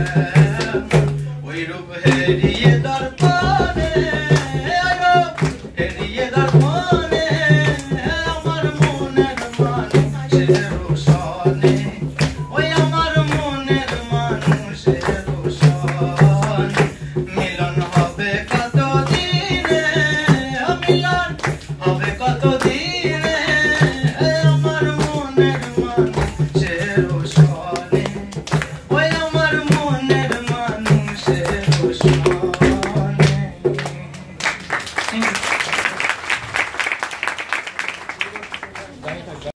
Yeah.